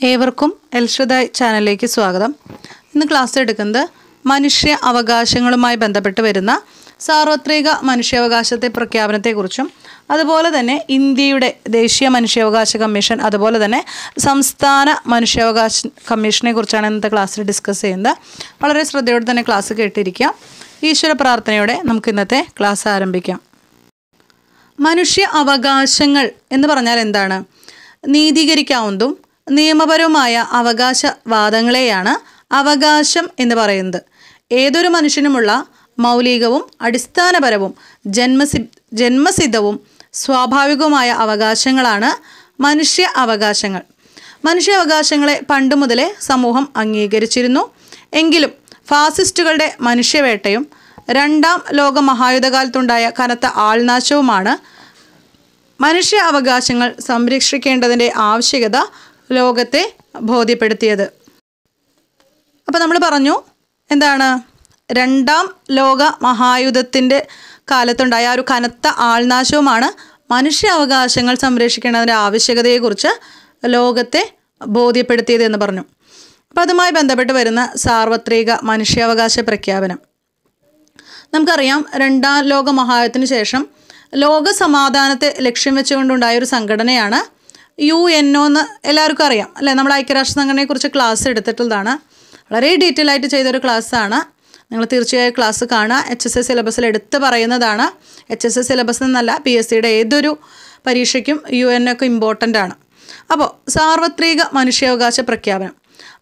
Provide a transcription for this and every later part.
ഏവർക്കും എൽഷദ ചാനലിലേക്ക് സ്വാഗതം. ഇന്ന് ക്ലാസ് എടുക്കുന്നത് മനുഷ്യ അവകാശങ്ങളുമായി ബന്ധപ്പെട്ട് വരുന്ന സാർവത്രിക മനുഷ്യാവകാശത്തെ പ്രഖ്യാപനത്തെക്കുറിച്ചും അതുപോലെ തന്നെ ഇന്ത്യയുടെ ദേശീയ മനുഷ്യാവകാശ കമ്മീഷൻ അതുപോലെ തന്നെ സംസ്ഥാന മനുഷ്യാവകാശ കമ്മീഷനെ കുറിച്ചാണ് ഇന്നത്തെ ക്ലാസ്സിൽ ഡിസ്കസ് ചെയ്യുന്നത്. വളരെ ശ്രദ്ധയോടെ തന്നെ ക്ലാസ് കേട്ടിരിക്കുക ഈശ്വര പ്രാർത്ഥനയോടെ നമുക്ക് ഇന്നത്തെ ക്ലാസ് ആരംഭിക്കാം. മനുഷ്യ അവകാശങ്ങൾ എന്ന് പറഞ്ഞാൽ എന്താണ്? നീതീകരിക്കാവുന്നതും നിയമപരവുമായ അവകാശവാദങ്ങളെയാണ് അവകാശം എന്ന് പറയുന്നത്. ഏതൊരു മനുഷ്യനുമുള്ള മൗലികവും അടിസ്ഥാനപരവും ജന്മസി ജന്മസിദ്ധവും സ്വാഭാവികവുമായ അവകാശങ്ങളാണ് മനുഷ്യ അവകാശങ്ങൾ. മനുഷ്യ അവകാശങ്ങളെ പണ്ട് മുതലേ സമൂഹം അംഗീകരിച്ചിരുന്നു. എങ്കിലും ഫാസിസ്റ്റുകളുടെ മനുഷ്യവേട്ടയും രണ്ടാം ലോക മഹായുധകാലത്തുണ്ടായ കനത്ത ആൾനാശവുമാണ് മനുഷ്യ അവകാശങ്ങൾ സംരക്ഷിക്കേണ്ടതിന്റെ ആവശ്യകത ലോകത്തെ ബോധ്യപ്പെടുത്തിയത്. അപ്പോൾ നമ്മൾ പറഞ്ഞു എന്താണ്? രണ്ടാം ലോക മഹായുദ്ധത്തിന്റെ കാലത്തുണ്ടായ ഒരു കനത്ത ആൾനാശവുമാണ് മനുഷ്യ അവകാശങ്ങൾ സംരക്ഷിക്കേണ്ടതിന്റെ ആവശ്യകതയെക്കുറിച്ച് ലോകത്തെ ബോധ്യപ്പെടുത്തിയത് എന്ന് പറഞ്ഞു. അപ്പോൾ അതുമായി ബന്ധപ്പെട്ട് വരുന്ന സാർവത്രിക മനുഷ്യാവകാശ പ്രഖ്യാപനം. നമുക്കറിയാം രണ്ടാം ലോക മഹായുദ്ധത്തിന് ശേഷം ലോക സമാധാനത്തെ ലക്ഷ്യം വെച്ചുകൊണ്ടുണ്ടായ ഒരു സംഘടനയാണ് യു എൻ ഒ എന്ന് എല്ലാവർക്കും അറിയാം. അല്ലേ? നമ്മൾ ഐക്യരാഷ്ട്ര സംഘടനയെക്കുറിച്ച് ക്ലാസ് എടുത്തിട്ടുള്ളതാണ്. വളരെ ഡീറ്റെയിൽ ആയിട്ട് ചെയ്തൊരു ക്ലാസ്സാണ് നിങ്ങൾ തീർച്ചയായും ക്ലാസ് കാണുക. എച്ച് എസ് എസ് സിലബസിൽ എടുത്ത് പറയുന്നതാണ്. എച്ച് എസ് എസ് സിലബസ് എന്നല്ല പി എസ് സിയുടെ ഏതൊരു പരീക്ഷയ്ക്കും യു എൻ ഒക്കെ ഇമ്പോർട്ടന്റ് ആണ്. അപ്പോൾ സാർവത്രിക മനുഷ്യാവകാശ പ്രഖ്യാപനം.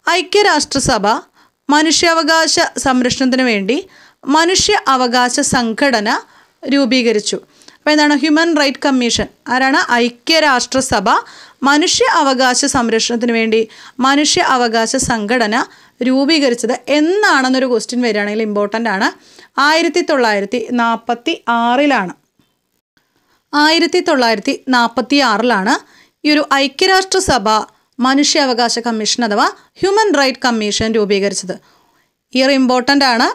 ഐക്യരാഷ്ട്രസഭ മനുഷ്യാവകാശ സംരക്ഷണത്തിന് വേണ്ടി മനുഷ്യ അവകാശ സംഘടന രൂപീകരിച്ചു. അപ്പോൾ എന്താണ്? ഹ്യൂമൻ റൈറ്റ് കമ്മീഷൻ ആരാണ്? ഐക്യരാഷ്ട്രസഭ മനുഷ്യ അവകാശ സംരക്ഷണത്തിന് വേണ്ടി മനുഷ്യ അവകാശ സംഘടന രൂപീകരിച്ചത് എന്നാണെന്നൊരു ക്വസ്റ്റ്യൻ വരികയാണെങ്കിൽ ഇമ്പോർട്ടന്റ് ആണ്. ആയിരത്തി തൊള്ളായിരത്തി നാൽപ്പത്തി ആറിലാണ് ആയിരത്തി തൊള്ളായിരത്തി നാൽപ്പത്തി ആറിലാണ് ഈ ഒരു ഐക്യരാഷ്ട്രസഭ മനുഷ്യാവകാശ കമ്മീഷൻ അഥവാ ഹ്യൂമൻ റൈറ്റ് കമ്മീഷൻ രൂപീകരിച്ചത്. ഇയർ ഇമ്പോർട്ടന്റ് ആണ്.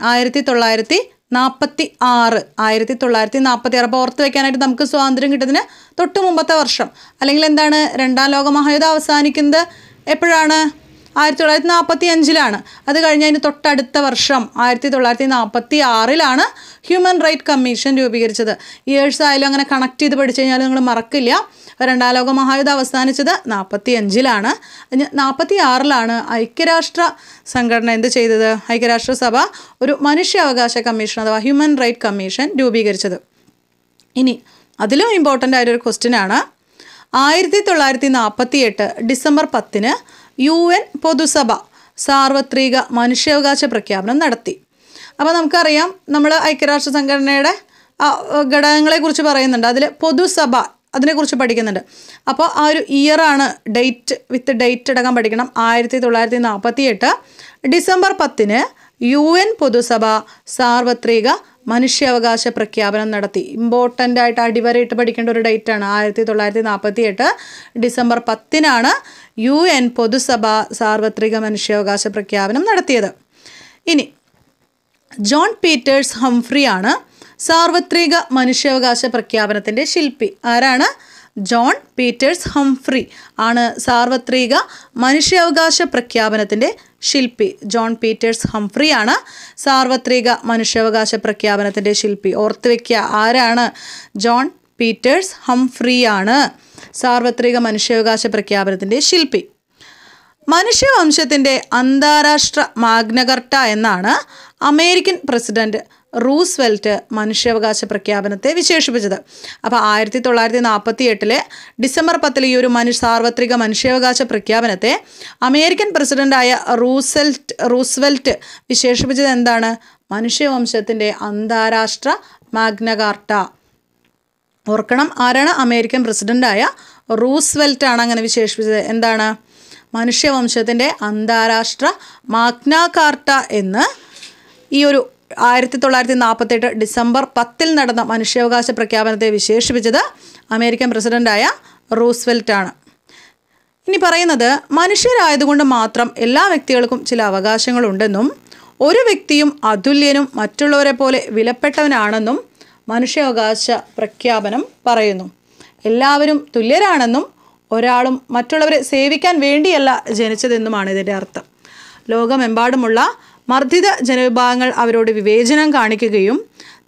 ആയിരത്തി തൊള്ളായിരത്തി നാൽപ്പത്തി ആറ് ആയിരത്തി തൊള്ളായിരത്തി നാൽപ്പത്തി ആറ് അപ്പോൾ ഓർത്ത് വെക്കാനായിട്ട് നമുക്ക് സ്വാതന്ത്ര്യം കിട്ടുന്നതിന് തൊട്ട് മുമ്പത്തെ വർഷം. അല്ലെങ്കിൽ എന്താണ്? രണ്ടാം ലോക മഹായുദ്ധം അവസാനിക്കുന്നത് എപ്പോഴാണ്? ആയിരത്തി തൊള്ളായിരത്തി നാൽപ്പത്തി അഞ്ചിലാണ് അത് കഴിഞ്ഞ് അതിന് തൊട്ടടുത്ത വർഷം ആയിരത്തി തൊള്ളായിരത്തി നാൽപ്പത്തി ആറിലാണ് ഹ്യൂമൻ റൈറ്റ് കമ്മീഷൻ രൂപീകരിച്ചത്. ഇയേഴ്സ് ആയാലും അങ്ങനെ കണക്ട് ചെയ്ത് പഠിച്ചു കഴിഞ്ഞാൽ നിങ്ങൾ മറക്കില്ല. രണ്ടാം ലോക മഹായുദ്ധം അവസാനിച്ചത് നാൽപ്പത്തി അഞ്ചിലാണ് നാൽപ്പത്തി ആറിലാണ് ഐക്യരാഷ്ട്ര സംഘടന എന്ത് ചെയ്തത്? ഐക്യരാഷ്ട്രസഭ ഒരു മനുഷ്യാവകാശ കമ്മീഷൻ അഥവാ ഹ്യൂമൻ റൈറ്റ് കമ്മീഷൻ രൂപീകരിച്ചത്. ഇനി അതിലും ഇമ്പോർട്ടന്റ് ആയൊരു ക്വസ്റ്റ്യൻ ആയിരത്തി തൊള്ളായിരത്തി നാൽപ്പത്തി എട്ട് ഡിസംബർ പത്തിന് യു എൻ പൊതുസഭ സാർവത്രിക മനുഷ്യാവകാശ പ്രഖ്യാപനം നടത്തി. അപ്പോൾ നമുക്കറിയാം നമ്മൾ ഐക്യരാഷ്ട്ര സംഘടനയുടെ ഘടകങ്ങളെക്കുറിച്ച് പറയുന്നുണ്ട്. അതിൽ പൊതുസഭ അതിനെക്കുറിച്ച് പഠിക്കുന്നുണ്ട്. അപ്പോൾ ആ ഒരു ഇയറാണ് ഡേറ്റ് വിത്ത് ഡേറ്റ് അടക്കം പഠിക്കണം. ആയിരത്തി തൊള്ളായിരത്തി നാൽപ്പത്തി എട്ട് ഡിസംബർ പത്തിന് യു എൻ പൊതുസഭ സാർവത്രിക മനുഷ്യാവകാശ പ്രഖ്യാപനം നടത്തി. ഇമ്പോർട്ടന്റ് ആയിട്ട് അടിവരയിട്ട് പഠിക്കേണ്ട ഒരു ഡേറ്റാണ് ആയിരത്തി തൊള്ളായിരത്തി നാൽപ്പത്തി എട്ട് ഡിസംബർ പത്തിനാണ് യു എൻ പൊതുസഭ സാർവത്രിക മനുഷ്യാവകാശ പ്രഖ്യാപനം നടത്തിയത്. ഇനി ജോൺ പീറ്റേഴ്സ് ഹംഫ്രി ആണ് സാർവത്രിക മനുഷ്യാവകാശ പ്രഖ്യാപനത്തിന്റെ ശില്പി. ആരാണ്? ജോൺ പീറ്റേഴ്സ് ഹംഫ്രി ആണ് സാർവത്രിക മനുഷ്യാവകാശ പ്രഖ്യാപനത്തിന്റെ ശില്പി. ജോൺ പീറ്റേഴ്സ് ഹംഫ്രി ആണ് സാർവത്രിക മനുഷ്യാവകാശ പ്രഖ്യാപനത്തിന്റെ ശില്പി. ഓർത്തുവെക്കുക ആരാണ്? ജോൺ പീറ്റേഴ്സ് ഹംഫ്രി ആണ് സാർവത്രിക മനുഷ്യാവകാശ പ്രഖ്യാപനത്തിന്റെ ശില്പി. മനുഷ്യവംശത്തിന്റെ അന്താരാഷ്ട്ര മാഗ്നകർട്ട എന്നാണ് അമേരിക്കൻ പ്രസിഡന്റ് റൂസ്വെൽറ്റ് മനുഷ്യാവകാശ പ്രഖ്യാപനത്തെ വിശേഷിപ്പിച്ചത്. അപ്പോൾ ആയിരത്തി തൊള്ളായിരത്തി നാൽപ്പത്തി എട്ടിലെ ഡിസംബർ പത്തിൽ ഈ ഒരു മനു സാർവത്രിക മനുഷ്യാവകാശ പ്രഖ്യാപനത്തെ അമേരിക്കൻ പ്രസിഡന്റായ റൂസെൽറ്റ് റൂസ്വെൽറ്റ് വിശേഷിപ്പിച്ചത് എന്താണ്? മനുഷ്യവംശത്തിന്റെ അന്താരാഷ്ട്ര മാഗ്നകാർട്ട ഓർക്കണം ആരാണ് അമേരിക്കൻ പ്രസിഡന്റായ റൂസ്വെൽറ്റ് ആണ് അങ്ങനെ വിശേഷിപ്പിച്ചത്. എന്താണ്? മനുഷ്യവംശത്തിന്റെ അന്താരാഷ്ട്ര മാഗ്നാകാർട്ട എന്ന് ഈ ഒരു ആയിരത്തി തൊള്ളായിരത്തി നാൽപ്പത്തെട്ട് ഡിസംബർ പത്തിൽ നടന്ന മനുഷ്യാവകാശ പ്രഖ്യാപനത്തെ വിശേഷിപ്പിച്ചത് അമേരിക്കൻ പ്രസിഡന്റായ റൂസ്വെൽറ്റാണ്. ഇനി പറയുന്നത് മനുഷ്യരായതുകൊണ്ട് മാത്രം എല്ലാ വ്യക്തികൾക്കും ചില അവകാശങ്ങളുണ്ടെന്നും ഒരു വ്യക്തിയും അതുല്യനും മറ്റുള്ളവരെ പോലെ വിലപ്പെട്ടവനാണെന്നും മനുഷ്യാവകാശ പ്രഖ്യാപനം പറയുന്നു. എല്ലാവരും തുല്യരാണെന്നും ഒരാളും മറ്റുള്ളവരെ സേവിക്കാൻ വേണ്ടിയല്ല ജനിച്ചതെന്നുമാണ് ഇതിന്റെ അർത്ഥം. ലോകമെമ്പാടുമുള്ള മർദ്ദിത ജനവിഭാഗങ്ങൾ അവരോട് വിവേചനം കാണിക്കുകയും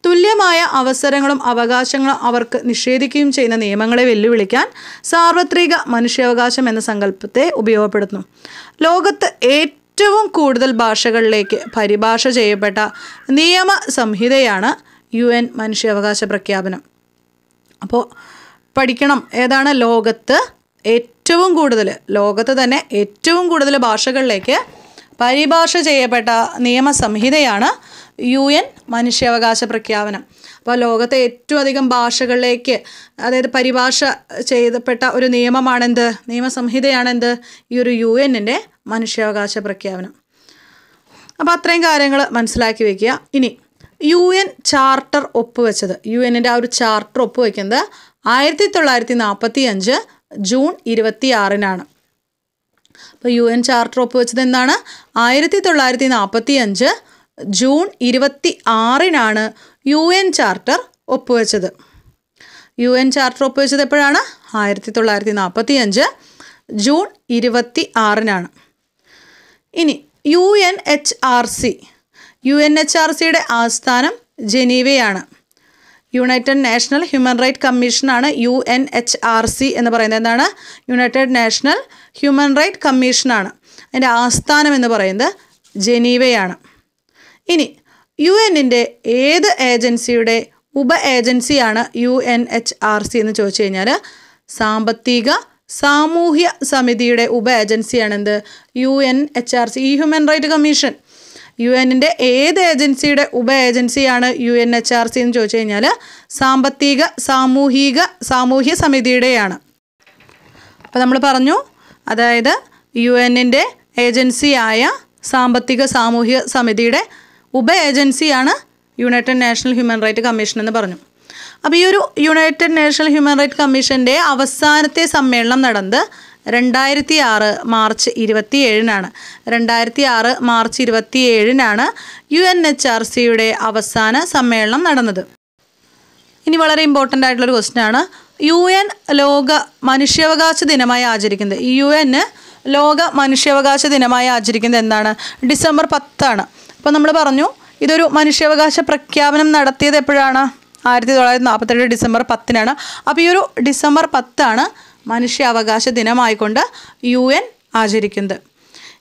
തുല്യമായ അവസരങ്ങളും അവകാശങ്ങളും അവർക്ക് നിഷേധിക്കുകയും ചെയ്യുന്ന നിയമങ്ങളെ വെല്ലുവിളിക്കാൻ സാർവത്രിക മനുഷ്യാവകാശം എന്ന സങ്കല്പത്തെ ഉപയോഗപ്പെടുത്തുന്നു. ലോകത്ത് ഏറ്റവും കൂടുതൽ ഭാഷകളിലേക്ക് പരിഭാഷ ചെയ്യപ്പെട്ട നിയമ സംഹിതയാണ് യു എൻ മനുഷ്യാവകാശ പ്രഖ്യാപനം. അപ്പോൾ പഠിക്കണം ഏതാണ് ലോകത്ത് ഏറ്റവും കൂടുതൽ ലോകത്ത് തന്നെ ഏറ്റവും കൂടുതൽ ഭാഷകളിലേക്ക് പരിഭാഷ ചെയ്യപ്പെട്ട നിയമസംഹിതയാണ് യു എൻ മനുഷ്യാവകാശ പ്രഖ്യാപനം. അപ്പോൾ ലോകത്തെ ഏറ്റവും അധികം ഭാഷകളിലേക്ക് അതായത് പരിഭാഷ ചെയ്തപ്പെട്ട ഒരു നിയമമാണെന്ത്? നിയമസംഹിതയാണെന്ത്? ഈ ഒരു യു എന്നിന്റെ മനുഷ്യാവകാശ പ്രഖ്യാപനം. അപ്പോൾ അത്രയും കാര്യങ്ങൾ മനസ്സിലാക്കി വെക്കുക. ഇനി യു എൻ ചാർട്ടർ ഒപ്പുവെച്ചത് യു എന്നിന്റെ ആ ഒരു ചാർട്ടർ ഒപ്പുവെക്കുന്നത് ആയിരത്തി തൊള്ളായിരത്തി നാൽപ്പത്തി അഞ്ച് ജൂൺ ഇരുപത്തി ആറിനാണ് അപ്പോൾ യു എൻ ചാർട്ടർ ഒപ്പുവെച്ചത് എന്താണ്? ആയിരത്തി തൊള്ളായിരത്തി നാൽപ്പത്തി അഞ്ച് ജൂൺ ഇരുപത്തി ആറിനാണ് യു എൻ ചാർട്ടർ ഒപ്പുവെച്ചത്. യു എൻ ചാർട്ടർ ഒപ്പുവെച്ചത് എപ്പോഴാണ്? ആയിരത്തി തൊള്ളായിരത്തി നാൽപ്പത്തി അഞ്ച് ജൂൺ ഇരുപത്തി ആറിനാണ് ഇനി U N H R C. U N H R സിയുടെ ആസ്ഥാനം ജനീവയാണ്. യുണൈറ്റഡ് നാഷണൽ ഹ്യൂമൻ റൈറ്റ് കമ്മീഷനാണ് U N H R C എന്ന് പറയുന്നത്. എന്താണ്? യുണൈറ്റഡ് നാഷണൽ ഹ്യൂമൻ റൈറ്റ് കമ്മീഷനാണ് അതിന്റെ ആസ്ഥാനം എന്ന് പറയുന്നത് ജനീവയാണ്. ഇനി യു എന്നിന്റെ ഏത് ഏജൻസിയുടെ ഉപ ഏജൻസിയാണ് U N H R C എന്ന് ചോദിച്ചു കഴിഞ്ഞാൽ സാമ്പത്തിക സാമൂഹ്യ സമിതിയുടെ ഉപ ഏജൻസിയാണ് എന്ത് U N H R C ഈ ഹ്യൂമൻ റൈറ്റ് കമ്മീഷൻ യു എന്നിന്റെ ഏത് ഏജൻസിയുടെ ഉപ ഏജൻസിയാണ് U N H R C എന്ന് ചോദിച്ചു കഴിഞ്ഞാൽ സാമ്പത്തിക സാമൂഹിക സാമൂഹ്യ സമിതിയുടെയാണ്. അപ്പോൾ നമ്മൾ പറഞ്ഞു അതായത് യു എന്നിന്റെ ഏജൻസിയായ സാമ്പത്തിക സാമൂഹിക സമിതിയുടെ ഉപ ഏജൻസിയാണ് united national human right commission എന്ന് പറഞ്ഞു. അപ്പോൾ ഈ ഒരു യുണൈറ്റഡ് നാഷണൽ ഹ്യൂമൻ റൈറ്റ് കമ്മീഷന്റെ അവസാനത്തെ സമ്മേളനം നടന്നത് രണ്ടായിരത്തി ആറ് മാർച്ച് ഇരുപത്തി ഏഴിനാണ് രണ്ടായിരത്തി ആറ് മാർച്ച് ഇരുപത്തി ഏഴിനാണ് യു എൻ എച്ച് ആർ സിയുടെ അവസാന സമ്മേളനം നടന്നത്. ഇനി വളരെ ഇമ്പോർട്ടന്റ് ആയിട്ടുള്ളൊരു ക്വസ്റ്റ്യൻ ആണ്. യു എൻ ലോക മനുഷ്യാവകാശ ദിനമായി ആചരിക്കുന്നത്. യു എൻ ലോക മനുഷ്യാവകാശ ദിനമായി ആചരിക്കുന്നത് എന്താണ്? ഡിസംബർ പത്താണ്. അപ്പോൾ നമ്മൾ പറഞ്ഞു ഇതൊരു മനുഷ്യാവകാശ പ്രഖ്യാപനം നടത്തിയത് എപ്പോഴാണ്? ആയിരത്തി തൊള്ളായിരത്തി നാൽപ്പത്തേഴ് ഡിസംബർ പത്തിനാണ്. അപ്പോൾ ഈ ഒരു ഡിസംബർ പത്താണ് മനുഷ്യാവകാശ ദിനമായിക്കൊണ്ട് യു എൻ ആചരിക്കുന്നത്.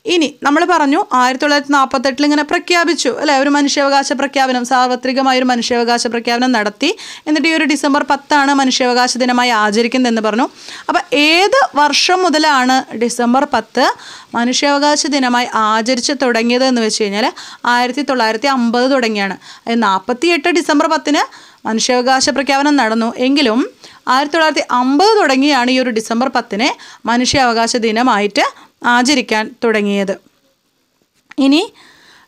ഇനി നമ്മൾ പറഞ്ഞു ആയിരത്തി തൊള്ളായിരത്തി നാൽപ്പത്തെട്ടിൽ ഇങ്ങനെ പ്രഖ്യാപിച്ചു അല്ലേ? ഒരു മനുഷ്യാവകാശ പ്രഖ്യാപനം സാർവത്രികമായ ഒരു മനുഷ്യാവകാശ പ്രഖ്യാപനം നടത്തി. എന്നിട്ട് ഈ ഒരു ഡിസംബർ പത്താണ് മനുഷ്യാവകാശ ദിനമായി ആചരിക്കുന്നതെന്ന് പറഞ്ഞു. അപ്പോൾ ഏത് വർഷം മുതലാണ് ഡിസംബർ പത്ത് മനുഷ്യാവകാശ ദിനമായി ആചരിച്ച് തുടങ്ങിയത് എന്ന് വെച്ച് കഴിഞ്ഞാൽ ആയിരത്തി തൊള്ളായിരത്തി അമ്പത് തുടങ്ങിയാണ്. നാൽപ്പത്തി എട്ട് ഡിസംബർ പത്തിന് മനുഷ്യാവകാശ പ്രഖ്യാപനം നടന്നു. എങ്കിലും ആയിരത്തി തൊള്ളായിരത്തി അമ്പത് തുടങ്ങിയാണ് ഈ ഒരു ഡിസംബർ പത്തിന് മനുഷ്യാവകാശ ദിനമായിട്ട് ആചരിക്കാൻ തുടങ്ങിയത്. ഇനി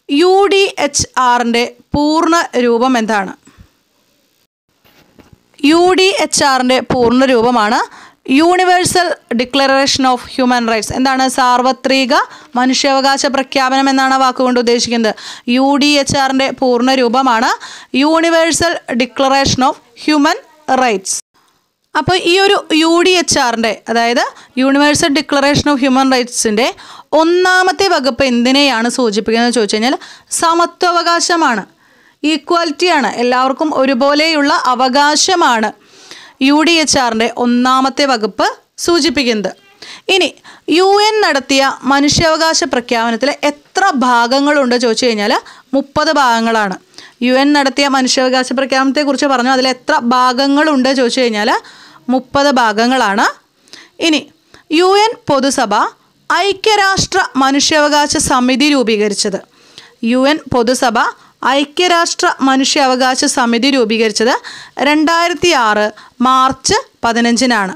യു ഡി എച്ച് ആറിന്റെ പൂർണ രൂപം എന്താണ്? യു ഡി എച്ച് ആറിന്റെ പൂർണ രൂപമാണ് universal declaration of human rights എന്താണ്? സാർവത്രിക മനുഷ്യാവകാശ പ്രഖ്യാപനം എന്നാണ് വാക്കുകൊണ്ട് ഉദ്ദേശിക്കുന്നത്. യു ഡി എച്ച് ആറിന്റെ പൂർണ രൂപമാണ് universal declaration of human rights അപ്പോൾ ഈ ഒരു യു ഡി എച്ച് ആറിന്റെ അതായത് യൂണിവേഴ്സൽ ഡിക്ലറേഷൻ ഓഫ് ഹ്യൂമൻ റൈറ്റ്സിന്റെ ഒന്നാമത്തെ വകുപ്പ് എന്തിനെയാണ് സൂചിപ്പിക്കുന്നത് ചോദിച്ചു കഴിഞ്ഞാൽ സമത്വാവകാശമാണ്. ഈക്വാലിറ്റിയാണ് എല്ലാവർക്കും ഒരുപോലെയുള്ള അവകാശമാണ് യു ഡി എച്ച് ആറിന്റെ ഒന്നാമത്തെ വകുപ്പ് സൂചിപ്പിക്കുന്നത്. ഇനി യു എൻ നടത്തിയ മനുഷ്യാവകാശ പ്രഖ്യാപനത്തിൽ എത്ര ഭാഗങ്ങളുണ്ട് ചോദിച്ചു കഴിഞ്ഞാൽ മുപ്പത് ഭാഗങ്ങളാണ്. യു എൻ നടത്തിയ മനുഷ്യാവകാശ പ്രഖ്യാപനത്തെക്കുറിച്ച് പറഞ്ഞു അതിൽ എത്ര ഭാഗങ്ങളുണ്ട് ചോദിച്ചു കഴിഞ്ഞാൽ മുപ്പത് ഭാഗങ്ങളാണ്. ഇനി യു എൻ പൊതുസഭ ഐക്യരാഷ്ട്ര മനുഷ്യാവകാശ സമിതി രൂപീകരിച്ചത്. യു എൻ പൊതുസഭ ഐക്യരാഷ്ട്ര മനുഷ്യാവകാശ സമിതി രൂപീകരിച്ചത് രണ്ടായിരത്തി ആറ് മാർച്ച് പതിനഞ്ചിനാണ്.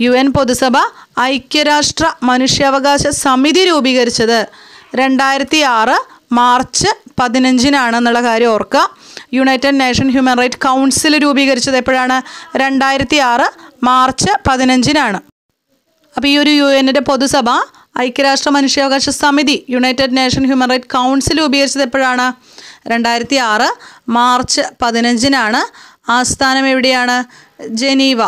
യു എൻ പൊതുസഭ ഐക്യരാഷ്ട്ര മനുഷ്യാവകാശ സമിതി രൂപീകരിച്ചത് രണ്ടായിരത്തി ആറ് മാർച്ച് പതിനഞ്ചിനാണെന്നുള്ള കാര്യം ഓർക്കുക. United nation human right council രൂപീകരിച്ചത് എപ്പോഴാണ്? രണ്ടായിരത്തി ആറ് മാർച്ച് പതിനഞ്ചിനാണ്. അപ്പോൾ ഈ ഒരു യു എന്നിന്റെ പൊതുസഭ ഐക്യരാഷ്ട്ര മനുഷ്യാവകാശ സമിതി united nation human right council രൂപീകരിച്ചത് എപ്പോഴാണ്? രണ്ടായിരത്തി ആറ് മാർച്ച് പതിനഞ്ചിനാണ്. ആസ്ഥാനം എവിടെയാണ്? ജനീവ.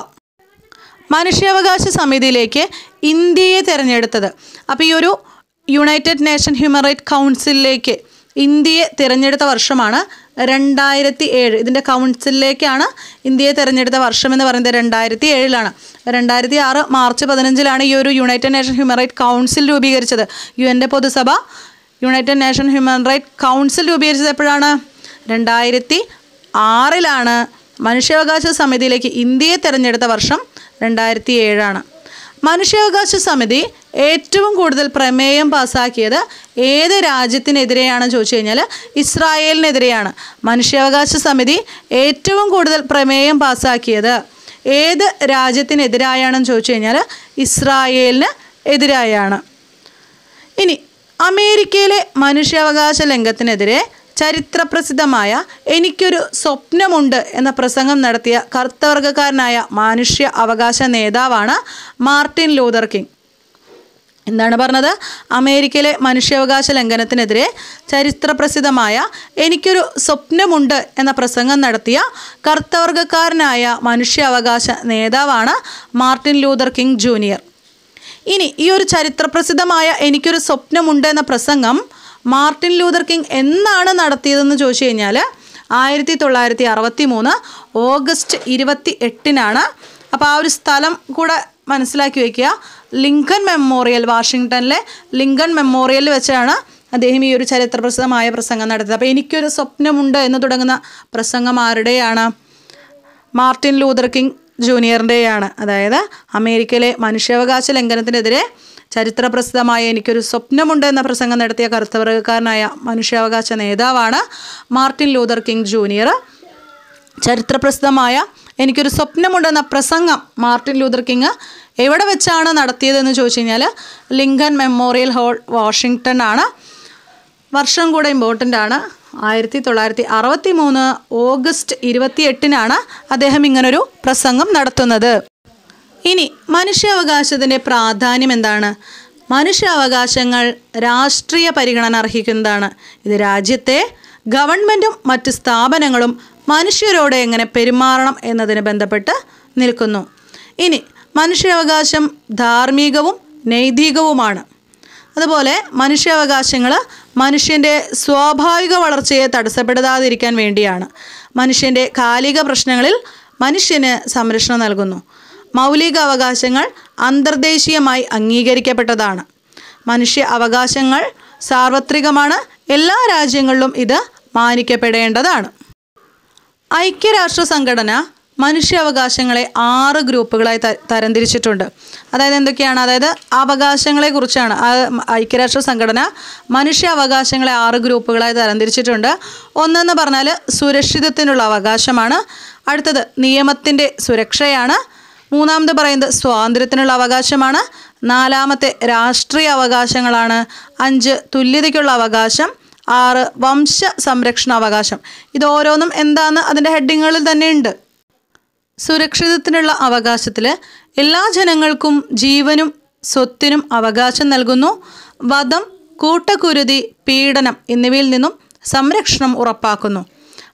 മനുഷ്യാവകാശ സമിതിയിലേക്ക് ഇന്ത്യയെ തിരഞ്ഞെടുത്തത്. അപ്പോൾ ഈ ഒരു യുണൈറ്റഡ് നേഷൻ ഹ്യൂമൻ റൈറ്റ് കൗൺസിലിലേക്ക് ഇന്ത്യയെ തിരഞ്ഞെടുത്ത വർഷമാണ് രണ്ടായിരത്തി ഏഴ് ഇതിന്റെ കൗൺസിലിലേക്കാണ് ഇന്ത്യയെ തെരഞ്ഞെടുത്ത വർഷം എന്ന് പറയുന്നത് രണ്ടായിരത്തി ഏഴിലാണ് രണ്ടായിരത്തി ആറ് മാർച്ച് പതിനഞ്ചിലാണ് ഈ ഒരു united nation human right council രൂപീകരിച്ചത്. യു എന്റെ പൊതുസഭ united nation human right council രൂപീകരിച്ചത് എപ്പോഴാണ്? രണ്ടായിരത്തി ആറിലാണ് മനുഷ്യാവകാശ സമിതിയിലേക്ക് ഇന്ത്യയെ തെരഞ്ഞെടുത്ത വർഷം രണ്ടായിരത്തി ഏഴാണ് മനുഷ്യാവകാശ സമിതി ഏറ്റവും കൂടുതൽ പ്രമേയം പാസാക്കിയത് ഏത് രാജ്യത്തിനെതിരെയാണ് ചോദിച്ചു കഴിഞ്ഞാൽ ഇസ്രായേലിനെതിരെയാണ്. മനുഷ്യാവകാശ സമിതി ഏറ്റവും കൂടുതൽ പ്രമേയം പാസാക്കിയത് ഏത് രാജ്യത്തിനെതിരായാണെന്ന് ചോദിച്ചു കഴിഞ്ഞാൽ ഇസ്രായേലിന് എതിരായാണ്. ഇനി അമേരിക്കയിലെ മനുഷ്യാവകാശ ലംഘനത്തിനെതിരെ ചരിത്രപ്രസിദ്ധമായ എനിക്കൊരു സ്വപ്നമുണ്ട് എന്ന പ്രസംഗം നടത്തിയ കറുത്തവർഗക്കാരനായ മനുഷ്യ അവകാശ നേതാവാണ് മാർട്ടിൻ ലൂതർ കിങ്. എന്താണ് പറഞ്ഞത്? അമേരിക്കയിലെ മനുഷ്യാവകാശ ലംഘനത്തിനെതിരെ ചരിത്രപ്രസിദ്ധമായ എനിക്കൊരു സ്വപ്നമുണ്ട് എന്ന പ്രസംഗം നടത്തിയ കറുത്തവർഗക്കാരനായ മനുഷ്യാവകാശ നേതാവാണ് മാർട്ടിൻ ലൂതർ കിങ് ജൂനിയർ. ഇനി ഈ ഒരു ചരിത്രപ്രസിദ്ധമായ എനിക്കൊരു സ്വപ്നമുണ്ട് എന്ന പ്രസംഗം മാർട്ടിൻ ലൂതർ കിങ് എന്നാണ് നടത്തിയതെന്ന് ചോദിച്ചു കഴിഞ്ഞാൽ ആയിരത്തി തൊള്ളായിരത്തി അറുപത്തി മൂന്ന് ഓഗസ്റ്റ് ഇരുപത്തി എട്ടിനാണ് അപ്പോൾ ആ ഒരു സ്ഥലം കൂടെ മനസ്സിലാക്കി വയ്ക്കുക ലിങ്കൺ മെമ്മോറിയൽ വാഷിങ്ടണിലെ ലിങ്കൺ മെമ്മോറിയലിൽ വെച്ചാണ് അദ്ദേഹം ഈ ഒരു ചരിത്രപ്രസിദ്ധമായ പ്രസംഗം നടത്തിയത്. അപ്പോൾ എനിക്കൊരു സ്വപ്നമുണ്ട് എന്ന് തുടങ്ങുന്ന പ്രസംഗം ആരുടെയാണ്? മാർട്ടിൻ ലൂതർ കിങ് ജൂനിയറിന്റെയാണ്. അതായത് അമേരിക്കയിലെ മനുഷ്യാവകാശ ലംഘനത്തിനെതിരെ ചരിത്രപ്രസിദ്ധമായ എനിക്കൊരു സ്വപ്നമുണ്ട് എന്ന പ്രസംഗം നടത്തിയ കറുത്തവർഗക്കാരനായ മനുഷ്യാവകാശ നേതാവാണ് മാർട്ടിൻ ലൂതർ കിങ് ജൂനിയർ. ചരിത്രപ്രസിദ്ധമായ എനിക്കൊരു സ്വപ്നമുണ്ടെന്ന പ്രസംഗം മാർട്ടിൻ ലൂതർ കിങ് എവിടെ വെച്ചാണ് നടത്തിയതെന്ന് ചോദിച്ചു കഴിഞ്ഞാൽ ലിങ്കൺ മെമ്മോറിയൽ ഹോൾ വാഷിങ്ടൺ ആണ് വർഷം കൂടെ ഇമ്പോർട്ടന്റ് ആണ്. ആയിരത്തി തൊള്ളായിരത്തി അറുപത്തി മൂന്ന് ഓഗസ്റ്റ് ഇരുപത്തി എട്ടിനാണ് അദ്ദേഹം ഇങ്ങനൊരു പ്രസംഗം നടത്തുന്നത്. ഇനി മനുഷ്യാവകാശത്തിന്റെ പ്രാധാന്യം എന്താണ്? മനുഷ്യാവകാശങ്ങൾ രാഷ്ട്രീയ പരിഗണന അർഹിക്കുന്നതാണ്. ഇത് രാജ്യത്തെ ഗവൺമെന്റും മറ്റ് സ്ഥാപനങ്ങളും മനുഷ്യരോട് എങ്ങനെ പെരുമാറണം എന്നതിന് ബന്ധപ്പെട്ട് നിൽക്കുന്നു. ഇനി മനുഷ്യാവകാശം ധാർമ്മികവും നൈതികവുമാണ്. അതുപോലെ മനുഷ്യാവകാശങ്ങൾ മനുഷ്യന്റെ സ്വാഭാവിക വളർച്ചയെ തടസ്സപ്പെടുത്താതിരിക്കാൻ വേണ്ടിയാണ്. മനുഷ്യന്റെ കാലിക പ്രശ്നങ്ങളിൽ മനുഷ്യന് സംരക്ഷണം നൽകുന്നു. മൗലിക അവകാശങ്ങൾ അന്തർദേശീയമായി അംഗീകരിക്കപ്പെട്ടതാണ്. മനുഷ്യ അവകാശങ്ങൾ സാർവത്രികമാണ്. എല്ലാ രാജ്യങ്ങളിലും ഇത് മാനിക്കപ്പെടേണ്ടതാണ്. ഐക്യരാഷ്ട്ര സംഘടന മനുഷ്യാവകാശങ്ങളെ ആറ് ഗ്രൂപ്പുകളായി തരംതിരിച്ചിട്ടുണ്ട്. അതായത് എന്തൊക്കെയാണ്? അതായത് അവകാശങ്ങളെക്കുറിച്ചാണ് ഐക്യരാഷ്ട്ര സംഘടന മനുഷ്യാവകാശങ്ങളെ ആറ് ഗ്രൂപ്പുകളായി തരംതിരിച്ചിട്ടുണ്ട്. ഒന്നെന്ന് പറഞ്ഞാൽ സുരക്ഷിതത്തിനുള്ള അവകാശമാണ്. അടുത്തത് നിയമത്തിന്റെ സുരക്ഷയാണ്. മൂന്നാമത് പറയുന്നത് സ്വാതന്ത്ര്യത്തിനുള്ള അവകാശമാണ്. നാലാമത്തെ രാഷ്ട്രീയ അവകാശങ്ങളാണ്. അഞ്ച് തുല്യതയ്ക്കുള്ള അവകാശം. ആറ് വംശ സംരക്ഷണ അവകാശം. ഇത് ഓരോന്നും അതിന്റെ ഹെഡിങ്ങുകളിൽ തന്നെ ഉണ്ട്. സുരക്ഷിതത്തിനുള്ള അവകാശത്തിൽ എല്ലാ ജനങ്ങൾക്കും ജീവനും സ്വത്തിനും അവകാശം നൽകുന്നു. വധം കൂട്ടക്കുരുതി പീഡനം എന്നിവയിൽ നിന്നും സംരക്ഷണം ഉറപ്പാക്കുന്നു.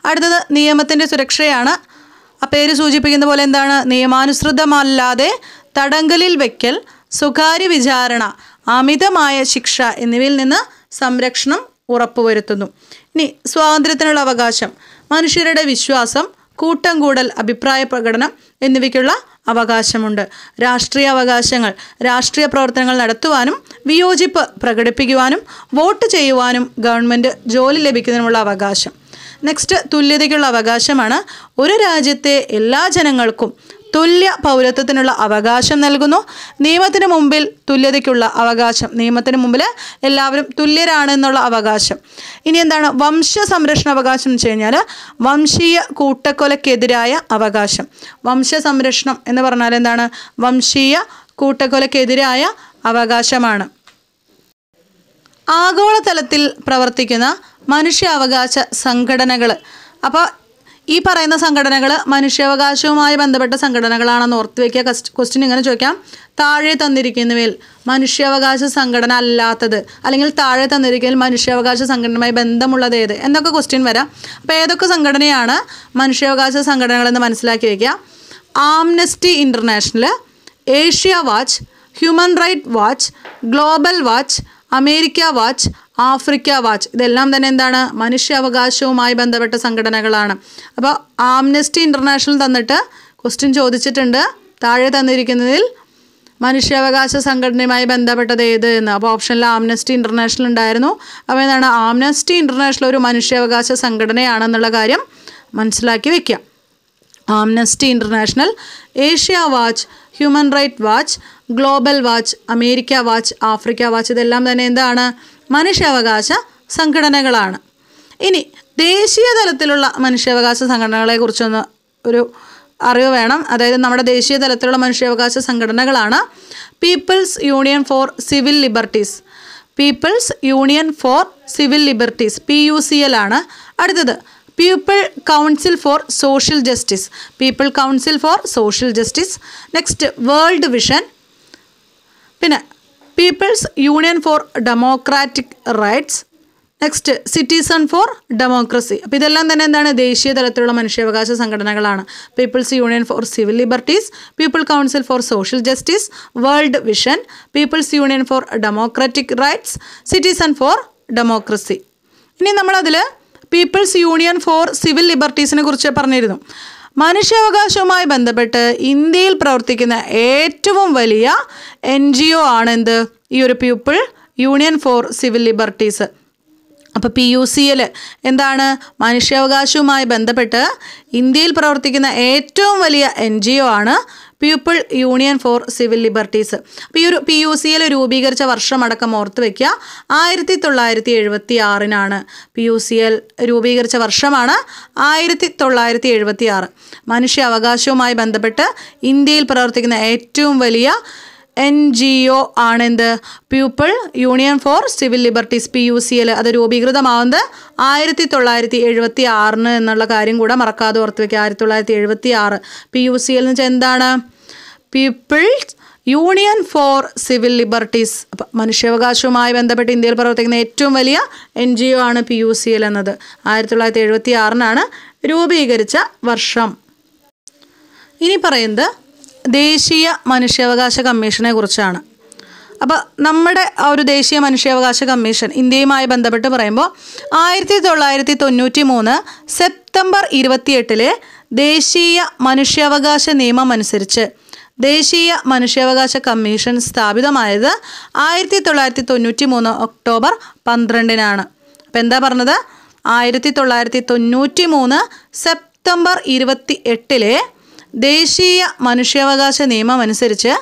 അടുത്തത് നിയമത്തിന്റെ സുരക്ഷയാണ്. ആ പേര് സൂചിപ്പിക്കുന്ന പോലെ എന്താണ്? നിയമാനുസൃതമല്ലാതെ തടങ്കലിൽ വെക്കൽ സ്വകാര്യ വിചാരണ അമിതമായ ശിക്ഷ എന്നിവയിൽ നിന്ന് സംരക്ഷണം ഉറപ്പുവരുത്തുന്നു. ഇനി സ്വാതന്ത്ര്യത്തിനുള്ള അവകാശം മനുഷ്യരുടെ വിശ്വാസം കൂട്ടം കൂടൽ അഭിപ്രായ പ്രകടനം എന്നിവയ്ക്കുള്ള അവകാശമുണ്ട്. രാഷ്ട്രീയ അവകാശങ്ങൾ രാഷ്ട്രീയ പ്രവർത്തനങ്ങൾ നടത്തുവാനും വിയോജിപ്പ് പ്രകടിപ്പിക്കുവാനും വോട്ട് ചെയ്യുവാനും ഗവൺമെന്റ് ജോലി ലഭിക്കുന്നതിനുമുള്ള അവകാശം. നെക്സ്റ്റ് തുല്യതയ്ക്കുള്ള അവകാശമാണ്. ഒരു രാജ്യത്തെ എല്ലാ ജനങ്ങൾക്കും തുല്യ പൗരത്വത്തിനുള്ള അവകാശം നൽകുന്നു. നിയമത്തിന് മുമ്പിൽ തുല്യതയ്ക്കുള്ള അവകാശം. നിയമത്തിന് മുമ്പിൽ എല്ലാവരും തുല്യരാണ് എന്നുള്ള അവകാശം. ഇനി എന്താണ്? വംശ സംരക്ഷണ അവകാശം എന്ന് വെച്ച് കഴിഞ്ഞാൽ വംശീയ കൂട്ടക്കൊലക്കെതിരായ അവകാശം. വംശ സംരക്ഷണം എന്ന് പറഞ്ഞാൽ എന്താണ്? വംശീയ കൂട്ടക്കൊലക്കെതിരായ അവകാശമാണ്. ആഗോളതലത്തിൽ പ്രവർത്തിക്കുന്ന മനുഷ്യാവകാശ സംഘടനകൾ അപ്പോൾ ഈ പറയുന്ന സംഘടനകൾ മനുഷ്യാവകാശവുമായി ബന്ധപ്പെട്ട സംഘടനകളാണെന്ന് ഓർത്ത് വയ്ക്കുക. ക്വസ്റ്റ്യൻ ഇങ്ങനെ ചോദിക്കാം. താഴെ തന്നിരിക്കുന്നവയിൽ മനുഷ്യാവകാശ സംഘടന അല്ലാത്തത് അല്ലെങ്കിൽ താഴെ തന്നിരിക്കുന്നതിൽ മനുഷ്യാവകാശ സംഘടനയുമായി ബന്ധമുള്ളത് ഏത്? എന്നൊക്കെ ക്വസ്റ്റ്യൻ വരാം. അപ്പോൾ ഏതൊക്കെ സംഘടനയാണ് മനുഷ്യാവകാശ സംഘടനകളെന്ന് മനസ്സിലാക്കി വയ്ക്കുക? Amnesty International Asia watch human right watch global watch America watch Africa watch ഇതെല്ലാം തന്നെ എന്താണ്? മനുഷ്യാവകാശവുമായി ബന്ധപ്പെട്ട സംഘടനകളാണ്. അപ്പോൾ ആംനെസ്റ്റി ഇന്റർനാഷണൽ തന്നിട്ട് ക്വസ്റ്റ്യൻ ചോദിച്ചിട്ടുണ്ട്. താഴെ തന്നിരിക്കുന്നതിൽ മനുഷ്യാവകാശ സംഘടനയുമായി ബന്ധപ്പെട്ടത് ഏത് എന്ന്. അപ്പോൾ ഓപ്ഷനിൽ ആംനസ്റ്റി ഇന്റർനാഷണൽ ഉണ്ടായിരുന്നു. അപ്പോൾ എന്താണ്? ആംനസ്റ്റി ഇന്റർനാഷണൽ ഒരു മനുഷ്യാവകാശ സംഘടനയാണെന്നുള്ള കാര്യം മനസ്സിലാക്കി വയ്ക്കുക Amnesty International Asia watch human right watch global watch America watch Africa watch ഇതെല്ലാം തന്നെ എന്താണ്? മനുഷ്യാവകാശ സംഘടനകളാണ്. ഇനി ദേശീയ തലത്തിലുള്ള മനുഷ്യാവകാശ സംഘടനകളെക്കുറിച്ചൊന്ന് ഒരു അറിവ് വേണം. അതായത് നമ്മുടെ ദേശീയ തലത്തിലുള്ള മനുഷ്യാവകാശ സംഘടനകളാണ് people's union for civil liberties people's union for civil liberties P U C L ആണ്. അടുത്തത് people council for social justice people council for social justice next world vision പിന്നെ people's union for democratic rights next citizen for democracy അപ്പോൾ ഇതെല്ലാം തന്നെ എന്താണ്? ദേശീയ തലത്തിലുള്ള മനുഷ്യാവകാശ സംഘടനകളാണ്. People's union for civil liberties people council for social justice world vision people's union for democratic rights citizen for democracy ഇനി നമ്മളതിൽ പീപ്പിൾസ് യൂണിയൻ ഫോർ സിവിൽ ലിബർട്ടീസിനെ കുറിച്ച് പറഞ്ഞിരുന്നു. മനുഷ്യാവകാശവുമായി ബന്ധപ്പെട്ട് ഇന്ത്യയിൽ പ്രവർത്തിക്കുന്ന ഏറ്റവും വലിയ എൻ ജി ഒ ആണ് എന്ത് ഈ ഒരു people union for civil liberties. അപ്പോൾ പി യു സി എൽ എന്താണ്? മനുഷ്യാവകാശവുമായി ബന്ധപ്പെട്ട് ഇന്ത്യയിൽ പ്രവർത്തിക്കുന്ന ഏറ്റവും വലിയ എൻ ജി ഒ ആണ് people union for civil liberties അപ്പോൾ ഈ ഒരു പി യു സിയിൽ രൂപീകരിച്ച വർഷമടക്കം ഓർത്ത് വയ്ക്കുക ആയിരത്തി തൊള്ളായിരത്തി എഴുപത്തി ആറിനാണ് പി യു സി എൽ രൂപീകരിച്ച വർഷമാണ് ആയിരത്തി തൊള്ളായിരത്തി എഴുപത്തി ആറ് മനുഷ്യാവകാശവുമായി ബന്ധപ്പെട്ട് ഇന്ത്യയിൽ പ്രവർത്തിക്കുന്ന ഏറ്റവും വലിയ N G O ആണെന്ത്? People union for civil liberties P U C L അത് രൂപീകൃതമാവുന്നത് ആയിരത്തി തൊള്ളായിരത്തി എഴുപത്തി ആറിന് എന്നുള്ള കാര്യം കൂടെ മറക്കാതെ ഓർത്ത് വയ്ക്കുക ആയിരത്തി തൊള്ളായിരത്തി എഴുപത്തി ആറ് പി യു സി എൽ എന്ന് വെച്ചാൽ എന്താണ്? People's union for civil liberties അപ്പം മനുഷ്യാവകാശവുമായി ബന്ധപ്പെട്ട് ഇന്ത്യയിൽ പ്രവർത്തിക്കുന്ന ഏറ്റവും വലിയ എൻ ജി ഒ ആണ് പി യു സി എൽ എന്നത്. ആയിരത്തി തൊള്ളായിരത്തി എഴുപത്തി ആറിനാണ് രൂപീകരിച്ച വർഷം. ഇനി പറയുന്നത് ദേശീയ മനുഷ്യാവകാശ കമ്മീഷനെ കുറിച്ചാണ്. അപ്പോൾ നമ്മുടെ ആ ഒരു ദേശീയ മനുഷ്യാവകാശ കമ്മീഷൻ ഇന്ത്യയുമായി ബന്ധപ്പെട്ട് പറയുമ്പോൾ ആയിരത്തി തൊള്ളായിരത്തി തൊണ്ണൂറ്റി മൂന്ന് സെപ്റ്റംബർ ഇരുപത്തിയെട്ടിലെ ദേശീയ മനുഷ്യാവകാശ നിയമം അനുസരിച്ച് ദേശീയ മനുഷ്യാവകാശ കമ്മീഷൻ സ്ഥാപിതമായത് ആയിരത്തി തൊള്ളായിരത്തി തൊണ്ണൂറ്റി മൂന്ന് ഒക്ടോബർ പന്ത്രണ്ടിനാണ്. അപ്പം എന്താ പറഞ്ഞത്? ആയിരത്തി തൊള്ളായിരത്തി തൊണ്ണൂറ്റി മൂന്ന് സെപ്റ്റംബർ ഇരുപത്തി എട്ടിലെ ദേശീയ മനുഷ്യാവകാശ നിയമം അനുസരിച്ച്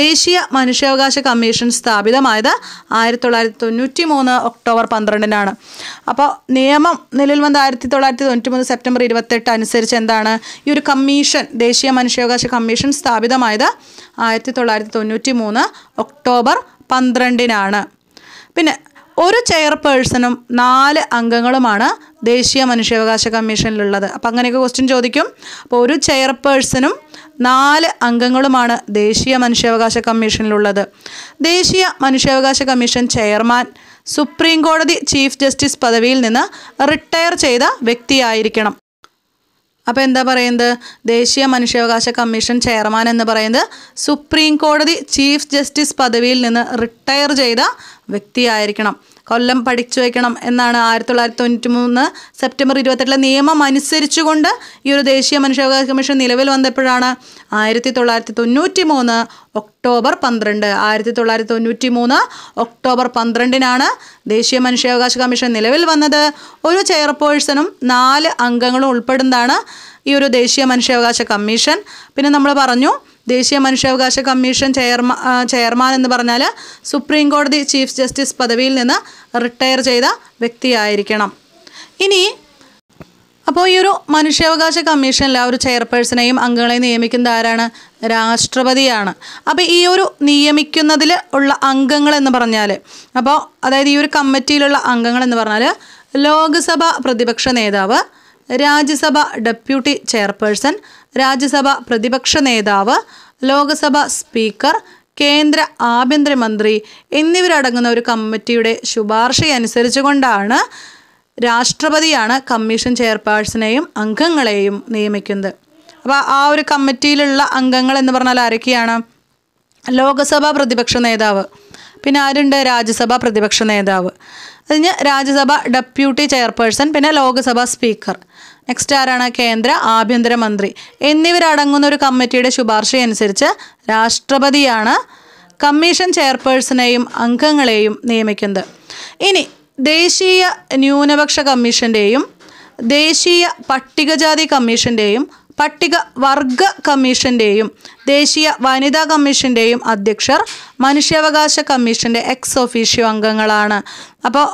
ദേശീയ മനുഷ്യാവകാശ കമ്മീഷൻ സ്ഥാപിതമായത് ആയിരത്തി തൊള്ളായിരത്തി തൊണ്ണൂറ്റി മൂന്ന് ഒക്ടോബർ പന്ത്രണ്ടിനാണ്. അപ്പോൾ നിയമം നിലവിൽ വന്ന ആയിരത്തി തൊള്ളായിരത്തി തൊണ്ണൂറ്റി മൂന്ന് സെപ്റ്റംബർ ഇരുപത്തെട്ട് അനുസരിച്ച് എന്താണ് ഈ ഒരു കമ്മീഷൻ ദേശീയ മനുഷ്യാവകാശ കമ്മീഷൻ സ്ഥാപിതമായത് ആയിരത്തി തൊള്ളായിരത്തി തൊണ്ണൂറ്റി മൂന്ന് ഒക്ടോബർ പന്ത്രണ്ടിനാണ്. പിന്നെ ഒരു ചെയർപേഴ്സണും നാല് അംഗങ്ങളുമാണ് ദേശീയ മനുഷ്യാവകാശ കമ്മീഷനിലുള്ളത്. അപ്പം അങ്ങനെയൊക്കെ ക്വസ്റ്റ്യൻ ചോദിക്കും. അപ്പോൾ ഒരു ചെയർപേഴ്സണും നാല് അംഗങ്ങളുമാണ് ദേശീയ മനുഷ്യാവകാശ കമ്മീഷനിലുള്ളത്. ദേശീയ മനുഷ്യാവകാശ കമ്മീഷൻ ചെയർമാൻ സുപ്രീം കോടതി ചീഫ് ജസ്റ്റിസ് പദവിയിൽ നിന്ന് റിട്ടയർ ചെയ്ത വ്യക്തിയായിരിക്കണം. അപ്പോൾ എന്താ പറയുന്നത്? ദേശീയ മനുഷ്യാവകാശ കമ്മീഷൻ ചെയർമാൻ എന്ന് പറയുന്നത് സുപ്രീം കോടതി ചീഫ് ജസ്റ്റിസ് പദവിയിൽ നിന്ന് റിട്ടയർ ചെയ്ത വ്യക്തിയായിരിക്കണം. കൊല്ലം പഠിച്ചു വയ്ക്കണം എന്നാണ് ആയിരത്തി തൊള്ളായിരത്തി തൊണ്ണൂറ്റി മൂന്ന് സെപ്റ്റംബർ ഇരുപത്തെട്ടിലെ നിയമം അനുസരിച്ചുകൊണ്ട് ഈ ഒരു ദേശീയ മനുഷ്യാവകാശ കമ്മീഷൻ നിലവിൽ വന്നപ്പോഴാണ് ആയിരത്തി തൊള്ളായിരത്തി തൊണ്ണൂറ്റി മൂന്ന് ഒക്ടോബർ പന്ത്രണ്ട് ആയിരത്തി തൊള്ളായിരത്തി തൊണ്ണൂറ്റി മൂന്ന് ഒക്ടോബർ പന്ത്രണ്ടിനാണ് ദേശീയ മനുഷ്യാവകാശ കമ്മീഷൻ നിലവിൽ വന്നത്. ഒരു ചെയർപേഴ്സണും നാല് അംഗങ്ങളും ഉൾപ്പെടുന്നതാണ് ഈ ഒരു ദേശീയ മനുഷ്യാവകാശ കമ്മീഷൻ. പിന്നെ നമ്മൾ പറഞ്ഞു ദേശീയ മനുഷ്യാവകാശ കമ്മീഷൻ ചെയർമാ ചെയർമാൻ എന്ന് പറഞ്ഞാൽ സുപ്രീം കോടതി ചീഫ് ജസ്റ്റിസ് പദവിയിൽ നിന്ന് റിട്ടയർ ചെയ്ത വ്യക്തിയായിരിക്കണം. ഇനി അപ്പോൾ ഈ ഒരു മനുഷ്യാവകാശ കമ്മീഷനിൽ ആ ഒരു ചെയർപേഴ്സണെയും അംഗങ്ങളെയും നിയമിക്കുന്നത് ആരാണ്? രാഷ്ട്രപതിയാണ്. അപ്പോൾ ഈ ഒരു നിയമിക്കുന്നതിൽ ഉള്ള അംഗങ്ങൾ എന്ന് പറഞ്ഞാൽ അപ്പോൾ അതായത് ഈ ഒരു കമ്മിറ്റിയിലുള്ള അംഗങ്ങൾ എന്ന് പറഞ്ഞാൽ ലോക്സഭ പ്രതിപക്ഷ നേതാവ് രാജ്യസഭ ഡെപ്യൂട്ടി ചെയർപേഴ്സൺ രാജ്യസഭ പ്രതിപക്ഷ നേതാവ് ലോക്സഭ സ്പീക്കർ കേന്ദ്ര ആഭ്യന്തരമന്ത്രി എന്നിവരടങ്ങുന്ന ഒരു കമ്മിറ്റിയുടെ ശുപാർശയനുസരിച്ചുകൊണ്ടാണ് രാഷ്ട്രപതിയാണ് കമ്മീഷൻ ചെയർപേഴ്സണെയും അംഗങ്ങളെയും നിയമിക്കുന്നത്. അപ്പോൾ ആ ഒരു കമ്മിറ്റിയിലുള്ള അംഗങ്ങൾ എന്ന് പറഞ്ഞാൽ ആരൊക്കെയാണ്? ലോക്സഭാ പ്രതിപക്ഷ നേതാവ് പിന്നെ ആരുണ്ട്? രാജ്യസഭാ പ്രതിപക്ഷ നേതാവ്. അതിന് രാജ്യസഭ ഡെപ്യൂട്ടി ചെയർപേഴ്സൺ പിന്നെ ലോക്സഭാ സ്പീക്കർ. നെക്സ്റ്റ് ആരാണ്? കേന്ദ്ര ആഭ്യന്തരമന്ത്രി എന്നിവരടങ്ങുന്ന ഒരു കമ്മിറ്റിയുടെ ശുപാർശയനുസരിച്ച് രാഷ്ട്രപതിയാണ് കമ്മീഷൻ ചെയർപേഴ്സണെയും അംഗങ്ങളെയും നിയമിക്കുന്നത്. ഇനി ദേശീയ ന്യൂനപക്ഷ കമ്മീഷന്റെയും ദേശീയ പട്ടികജാതി കമ്മീഷന്റെയും പട്ടിക വർഗ കമ്മീഷന്റെയും ദേശീയ വനിതാ കമ്മീഷന്റെയും അധ്യക്ഷർ മനുഷ്യാവകാശ കമ്മീഷന്റെ എക്സ് ഒഫീഷ്യോ അംഗങ്ങളാണ്. അപ്പോൾ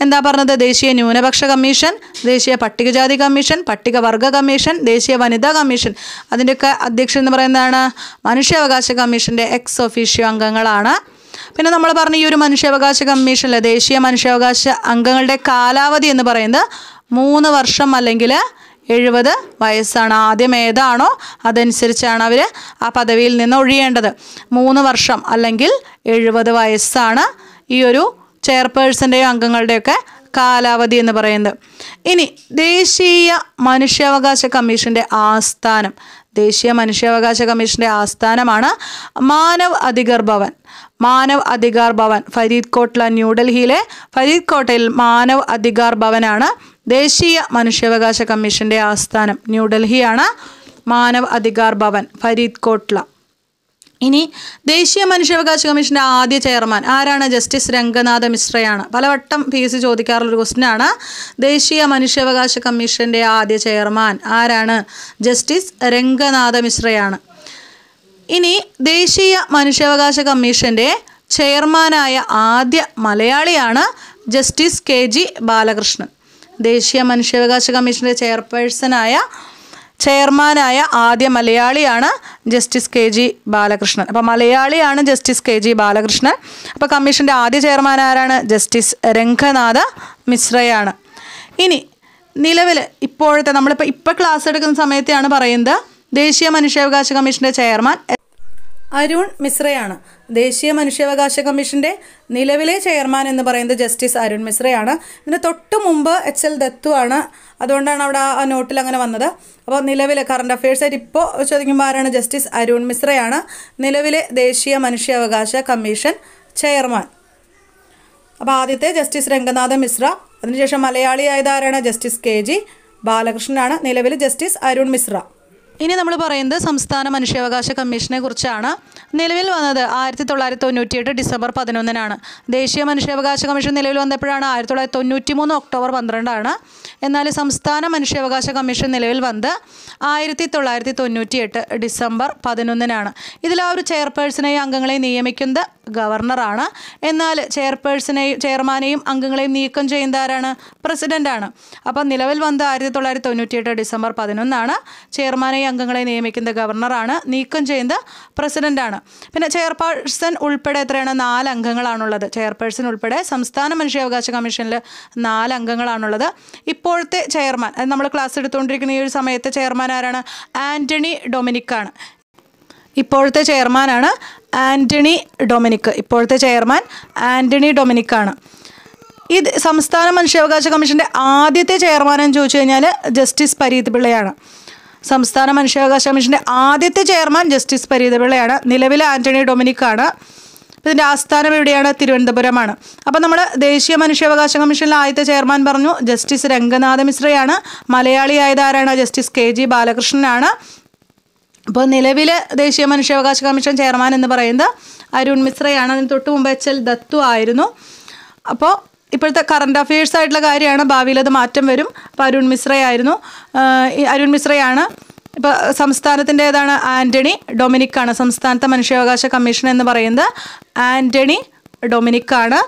എന്താ പറഞ്ഞത്? ദേശീയ ന്യൂനപക്ഷ കമ്മീഷൻ ദേശീയ പട്ടികജാതി കമ്മീഷൻ പട്ടികവർഗ കമ്മീഷൻ ദേശീയ വനിതാ കമ്മീഷൻ. അതിന്റെയൊക്കെ അധ്യക്ഷൻ എന്ന് പറയുന്നതാണ് മനുഷ്യാവകാശ കമ്മീഷന്റെ എക്സ് ഒഫീഷ്യോ അംഗങ്ങളാണ്. പിന്നെ നമ്മൾ പറഞ്ഞ ഈ ഒരു മനുഷ്യാവകാശ കമ്മീഷനിലെ ദേശീയ മനുഷ്യാവകാശ അംഗങ്ങളുടെ കാലാവധി എന്ന് പറയുന്നത് മൂന്ന് വർഷം അല്ലെങ്കിൽ എഴുപത് വയസ്സാണ്. ആദ്യം ഏതാണോ അതനുസരിച്ചാണ് അവർ ആ പദവിയിൽ നിന്ന് ഒഴിയേണ്ടത്. മൂന്ന് വർഷം അല്ലെങ്കിൽ എഴുപത് വയസ്സാണ് ഈ ഒരു ചെയർപേഴ്സന്റെയും അംഗങ്ങളുടെയൊക്കെ കാലാവധി എന്ന് പറയുന്നത്. ഇനി ദേശീയ മനുഷ്യാവകാശ കമ്മീഷന്റെ ആസ്ഥാനം. ദേശീയ മനുഷ്യാവകാശ കമ്മീഷന്റെ ആസ്ഥാനമാണ് മാനവ് അധികാർ ഭവൻ. മാനവ് അധികാർ ഭവൻ ഫരീദ് കോട്ട്ല ന്യൂഡൽഹിയിലെ ഫരീദ് കോട്ടയിൽ മാനവ് അധികാർ ഭവനാണ് ദേശീയ മനുഷ്യാവകാശ കമ്മീഷന്റെ ആസ്ഥാനം. ന്യൂഡൽഹിയാണ് മാനവ് അധികാർ ഭവൻ ഫരീദ് കോട്ട്ല. ഇനി ദേശീയ മനുഷ്യാവകാശ കമ്മീഷന്റെ ആദ്യ ചെയർമാൻ ആരാണ്? ജസ്റ്റിസ് രംഗനാഥ മിശ്രയാണ്. പലവട്ടം പി എസ് സി ചോദിക്കാറുള്ളൊരു ക്വസ്റ്റ്യനാണ് ദേശീയ മനുഷ്യാവകാശ കമ്മീഷന്റെ ആദ്യ ചെയർമാൻ ആരാണ്? ജസ്റ്റിസ് രംഗനാഥ മിശ്രയാണ്. ഇനി ദേശീയ മനുഷ്യാവകാശ കമ്മീഷന്റെ ചെയർമാനായ ആദ്യ മലയാളിയാണ് ജസ്റ്റിസ് കെ ജി ബാലകൃഷ്ണൻ. ദേശീയ മനുഷ്യാവകാശ കമ്മീഷന്റെ ചെയർപേഴ്സണായ ചെയർമാനായ ആദ്യ മലയാളിയാണ് ജസ്റ്റിസ് കെ ജി ബാലകൃഷ്ണൻ. അപ്പോൾ മലയാളിയാണ് ജസ്റ്റിസ് കെ ജി ബാലകൃഷ്ണൻ. അപ്പോൾ കമ്മീഷന്റെ ആദ്യ ചെയർമാൻ ആരാണ്? ജസ്റ്റിസ് രംഗനാഥ മിശ്രയാണ്. ഇനി നിലവിൽ ഇപ്പോഴത്തെ നമ്മളിപ്പോൾ ഇപ്പോൾ ക്ലാസ് എടുക്കുന്ന സമയത്താണ് പറയുന്നത് ദേശീയ മനുഷ്യാവകാശ കമ്മീഷന്റെ ചെയർമാൻ അരുൺ മിശ്രയാണ്. ദേശീയ മനുഷ്യാവകാശ കമ്മീഷന്റെ നിലവിലെ ചെയർമാൻ എന്ന് പറയുന്നത് ജസ്റ്റിസ് അരുൺ മിശ്രയാണ്. ഇതിന് തൊട്ട് മുമ്പ് എച്ച് എൽ ദത്തു ആണ്. അതുകൊണ്ടാണ് അവിടെ ആ നോട്ടിൽ അങ്ങനെ വന്നത്. അപ്പോൾ നിലവിലെ കറണ്ട് അഫയേഴ്സായിട്ട് ഇപ്പോൾ ചോദിക്കുമ്പോൾ ആരാണ് ജസ്റ്റിസ് അരുൺ മിശ്രയാണ്. നിലവിലെ ദേശീയ മനുഷ്യാവകാശ കമ്മീഷൻ ചെയർമാൻ. അപ്പോൾ ആദ്യത്തെ ജസ്റ്റിസ് രംഗനാഥ മിശ്ര. അതിനുശേഷം മലയാളിയായത് ആരാണ്? ജസ്റ്റിസ് കെ ജി ബാലകൃഷ്ണനാണ്. നിലവിൽ ജസ്റ്റിസ് അരുൺ മിശ്ര. ഇനി നമ്മൾ പറയുന്നത് സംസ്ഥാന മനുഷ്യാവകാശ കമ്മീഷനെ കുറിച്ചാണ്. നിലവിൽ വന്നത് ആയിരത്തി തൊള്ളായിരത്തി തൊണ്ണൂറ്റിയെട്ട് ഡിസംബർ പതിനൊന്നിനാണ്. ദേശീയ മനുഷ്യാവകാശ കമ്മീഷൻ നിലവിൽ വന്നപ്പോഴാണ് ആയിരത്തി തൊള്ളായിരത്തി തൊണ്ണൂറ്റി മൂന്ന് ഒക്ടോബർ പന്ത്രണ്ടാണ്. എന്നാൽ സംസ്ഥാന മനുഷ്യാവകാശ കമ്മീഷൻ നിലവിൽ വന്നത് ആയിരത്തി തൊള്ളായിരത്തി തൊണ്ണൂറ്റിയെട്ട് ഡിസംബർ പതിനൊന്നിനാണ്. ഇതിൽ ആ ഒരു ചെയർപേഴ്സണെയും അംഗങ്ങളെയും നിയമിക്കുന്നത് ഗവർണറാണ്. എന്നാൽ ചെയർപേഴ്സണെയും ചെയർമാനെയും അംഗങ്ങളെയും നീക്കം ചെയ്യുന്ന ആരാണ്? പ്രസിഡന്റാണ് അപ്പം നിലവിൽ വന്നത് ആയിരത്തി തൊള്ളായിരത്തി തൊണ്ണൂറ്റിയെട്ട് ഡിസംബർ പതിനൊന്നാണ്. ചെയർമാനെയും അംഗങ്ങളെ നിയമിക്കുന്നത് ഗവർണറാണ്. നീക്കം ചെയ്യുന്നത് പ്രസിഡന്റാണ് പിന്നെ ചെയർപേഴ്സൺ ഉൾപ്പെടെ എത്രയാണ്? നാല് അംഗങ്ങളാണുള്ളത്. ചെയർപേഴ്സൺ ഉൾപ്പെടെ സംസ്ഥാന മനുഷ്യാവകാശ കമ്മീഷനിൽ നാല് അംഗങ്ങളാണുള്ളത്. ഇപ്പോഴത്തെ ചെയർമാൻ നമ്മൾ ക്ലാസ് എടുത്തുകൊണ്ടിരിക്കുന്ന ഈ ഒരു സമയത്തെ ചെയർമാൻ ആരാണ്? ആന്റണി ഡൊമിനിക്കാണ്. ഇപ്പോഴത്തെ ചെയർമാനാണ് ആന്റണി ഡൊമിനിക്ക്. ഇപ്പോഴത്തെ ചെയർമാൻ ആന്റണി ഡൊമിനിക്കാണ്. ഈ സംസ്ഥാന മനുഷ്യാവകാശ കമ്മീഷന്റെ ആദ്യത്തെ ചെയർമാനെന്ന് ചോദിച്ചു കഴിഞ്ഞാൽ ജസ്റ്റിസ് പരീത് പിള്ളയാണ്. സംസ്ഥാന മനുഷ്യാവകാശ കമ്മീഷന്റെ ആദ്യത്തെ ചെയർമാൻ ജസ്റ്റിസ് പരീതപിള്ളയാണ്. നിലവിലെ ആന്റണി ഡൊമിനിക്കാണ്. ഇതിന്റെ ആസ്ഥാനം എവിടെയാണ്? തിരുവനന്തപുരമാണ്. അപ്പോൾ നമ്മൾ ദേശീയ മനുഷ്യാവകാശ കമ്മീഷനിലെ ആദ്യത്തെ ചെയർമാൻ പറഞ്ഞു ജസ്റ്റിസ് രംഗനാഥ മിശ്രയാണ്. മലയാളിയായത് ആരാണ് ജസ്റ്റിസ് കെ ജി ബാലകൃഷ്ണനാണ്. അപ്പോൾ നിലവിലെ ദേശീയ മനുഷ്യാവകാശ കമ്മീഷൻ ചെയർമാൻ എന്ന് പറയുന്നത് അരുൺ മിശ്രയാണ്. അതിന് തൊട്ട് മുമ്പ് എച്ച് എൽ ദത്തു ആയിരുന്നു. അപ്പോൾ ഇപ്പോഴത്തെ കറണ്ട് അഫയേഴ്സ് ആയിട്ടുള്ള കാര്യമാണ്. ഭാവിയിൽ അത് മാറ്റം വരും. അപ്പോൾ അരുൺ മിശ്രയായിരുന്നു അരുൺ മിശ്രയാണ്. ഇപ്പോൾ സംസ്ഥാനത്തിന്റെ ഏതാണ് ആന്റണി ഡൊമിനിക്കാണ് സംസ്ഥാനത്തെ മനുഷ്യാവകാശ കമ്മീഷൻ എന്ന് പറയുന്നത്. ആന്റണി ഡൊമിനിക്കാണ്.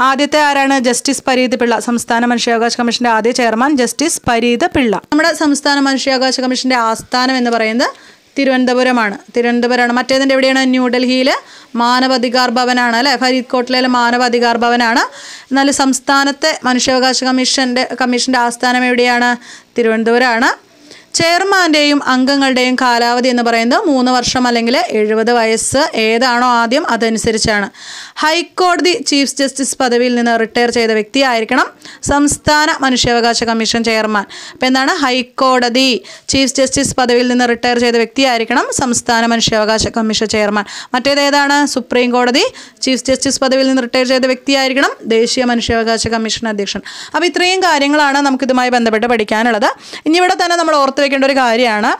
ആദ്യത്തെ ആരാണ്? ജസ്റ്റിസ് പരീത് പിള്ള സംസ്ഥാന മനുഷ്യാവകാശ കമ്മീഷന്റെ ആദ്യ ചെയർമാൻ ജസ്റ്റിസ് പരീത് പിള്ള. നമ്മുടെ സംസ്ഥാന മനുഷ്യാവകാശ കമ്മീഷന്റെ ആസ്ഥാനം എന്ന് പറയുന്നത് തിരുവനന്തപുരമാണ്. തിരുവനന്തപുരമാണ്. മറ്റേതിന്റെ എവിടെയാണ്? ന്യൂഡൽഹിയിൽ മാനവാധികാർ ഭവനാണ് അല്ലേ? ഫരീദ്കോട്ടിലെ മാനവാധികാർ ഭവനാണ്. എന്നാൽ സംസ്ഥാനത്തെ മനുഷ്യാവകാശ കമ്മീഷന്റെ കമ്മീഷന്റെ ആസ്ഥാനം എവിടെയാണ്? തിരുവനന്തപുരമാണ്. ചെയർമാന്റെയും അംഗങ്ങളുടെയും കാലാവധി എന്ന് പറയുന്നത് മൂന്ന് വർഷം അല്ലെങ്കിൽ എഴുപത് വയസ്സ് ഏതാണോ ആദ്യം അതനുസരിച്ചാണ്. ഹൈക്കോടതി ചീഫ് ജസ്റ്റിസ് പദവിയിൽ നിന്ന് റിട്ടയർ ചെയ്ത വ്യക്തിയായിരിക്കണം സംസ്ഥാന മനുഷ്യാവകാശ കമ്മീഷൻ ചെയർമാൻ. അപ്പം എന്താണ്? ഹൈക്കോടതി ചീഫ് ജസ്റ്റിസ് പദവിയിൽ നിന്ന് റിട്ടയർ ചെയ്ത വ്യക്തിയായിരിക്കണം സംസ്ഥാന മനുഷ്യാവകാശ കമ്മീഷൻ ചെയർമാൻ. മറ്റേത് ഏതാണ്? സുപ്രീം കോടതി ചീഫ് ജസ്റ്റിസ് പദവിയിൽ നിന്ന് റിട്ടയർ ചെയ്ത വ്യക്തിയായിരിക്കണം ദേശീയ മനുഷ്യാവകാശ കമ്മീഷൻ അധ്യക്ഷൻ. അപ്പോൾ ഇത്രയും കാര്യങ്ങളാണ് നമുക്കിതുമായി ബന്ധപ്പെട്ട് പഠിക്കാനുള്ളത്. ഇനി ഇവിടെ തന്നെ നമ്മൾ ഓർത്ത് വെക്കേണ്ട ഒരു കാര്യമാണ്.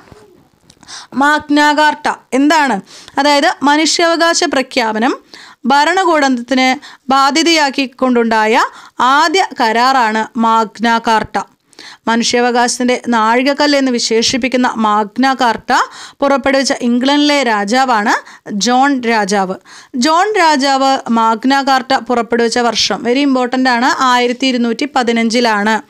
മാഗ്നാകാർട്ട എന്താണ്? അതായത് മനുഷ്യാവകാശ പ്രഖ്യാപനം ഭരണകൂടത്തിന് ബാധ്യതയാക്കിക്കൊണ്ടുണ്ടായ ആദ്യ കരാറാണ് മാഗ്ന കാർട്ട മനുഷ്യാവകാശത്തിന്റെ നാഴികക്കല്ല് എന്ന് വിശേഷിപ്പിക്കുന്ന മാഗ്ന കാർട്ട പുറപ്പെടുവിച്ച ഇംഗ്ലണ്ടിലെ രാജാവാണ് ജോൺ രാജാവ്. ജോൺ രാജാവ് മാഗ്ന കാർട്ട പുറപ്പെടുവിച്ച വർഷം വെരി ഇമ്പോർട്ടന്റ് ആണ്. ആയിരത്തി ഇരുന്നൂറ്റി പതിനഞ്ചിലാണ്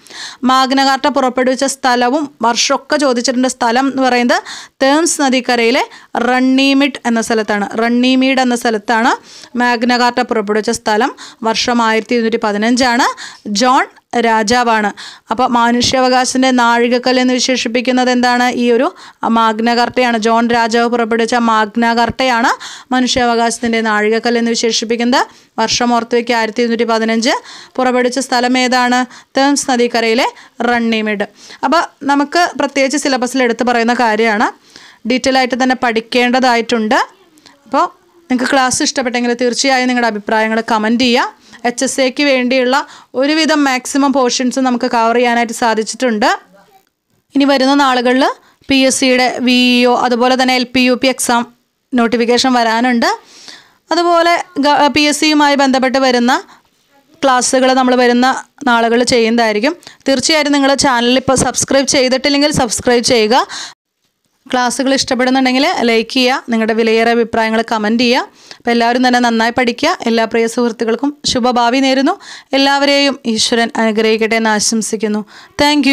മാഗ്ന കാർട്ട പുറപ്പെടുവിച്ച സ്ഥലവും വർഷമൊക്കെ ചോദിച്ചിട്ടുണ്ട് സ്ഥലം എന്ന് പറയുന്നത് തേംസ് നദിക്കരയിലെ റണ്ണിമിഡ് എന്ന സ്ഥലത്താണ്. റണ്ണിമീഡ് എന്ന സ്ഥലത്താണ് മാഗ്ന കാർട്ട പുറപ്പെടുവിച്ച സ്ഥലം. വർഷം ആയിരത്തി ഇരുന്നൂറ്റി പതിനഞ്ചാണ് ജോൺ രാജാവാണ്. അപ്പോൾ മനുഷ്യാവകാശത്തിന്റെ നാഴികക്കല്ല് എന്ന് വിശേഷിപ്പിക്കുന്നത് എന്താണ്? ഈ ഒരു മാഗ്നകർട്ടയാണ്. ജോൺ രാജാവ് പുറപ്പെടുവിച്ച മാഗ്നകർട്ടയാണ് മനുഷ്യാവകാശത്തിന്റെ നാഴികക്കല്ല് എന്ന് വിശേഷിപ്പിക്കുന്നത്. വർഷം ഓർത്തുവയ്ക്ക് ആയിരത്തി ഇരുന്നൂറ്റി പതിനഞ്ച് പുറപ്പെടുവിച്ച സ്ഥലം ഏതാണ്? തേംസ് നദിക്കരയിലെ റണ്ണിമിഡ്. അപ്പോൾ നമുക്ക് പ്രത്യേകിച്ച് സിലബസിൽ എടുത്തു പറയുന്ന കാര്യമാണ്. ഡീറ്റെയിൽ ആയിട്ട് തന്നെ പഠിക്കേണ്ടതായിട്ടുണ്ട്. അപ്പോൾ നിങ്ങൾക്ക് ക്ലാസ് ഇഷ്ടപ്പെട്ടെങ്കിൽ തീർച്ചയായും നിങ്ങളുടെ അഭിപ്രായങ്ങൾ കമന്റ് ചെയ്യുക. എച്ച് എസ് എക്ക് വേണ്ടിയുള്ള ഒരുവിധം മാക്സിമം പോർഷൻസ് നമുക്ക് കവർ ചെയ്യാനായിട്ട് സാധിച്ചിട്ടുണ്ട്. ഇനി വരുന്ന നാളുകളിൽ പി എസ് സിയുടെ വി ഇ ഒ അതുപോലെ തന്നെ L P U P exam notification വരാനുണ്ട്. അതുപോലെ പി എസ് സിയുമായി ബന്ധപ്പെട്ട് വരുന്ന ക്ലാസ്സുകൾ നമ്മൾ വരുന്ന നാളുകൾ ചെയ്യുന്നതായിരിക്കും. തീർച്ചയായിട്ടും നിങ്ങൾ ചാനൽ ഇപ്പോൾ സബ്സ്ക്രൈബ് ചെയ്തിട്ടില്ലെങ്കിൽ സബ്സ്ക്രൈബ് ചെയ്യുക. ക്ലാസ്സുകൾ ഇഷ്ടപ്പെടുന്നുണ്ടെങ്കിൽ ലൈക്ക് ചെയ്യുക നിങ്ങളുടെ വിലയേറെ അഭിപ്രായങ്ങൾ കമന്റ് ചെയ്യുക. അപ്പോൾ എല്ലാവരും തന്നെ നന്നായി പഠിക്കുക. എല്ലാ പ്രിയ സുഹൃത്തുക്കൾക്കും ശുഭഭാവി നേരുന്നു. എല്ലാവരെയും ഈശ്വരൻ അനുഗ്രഹിക്കട്ടെ എന്ന് ആശംസിക്കുന്നു. താങ്ക്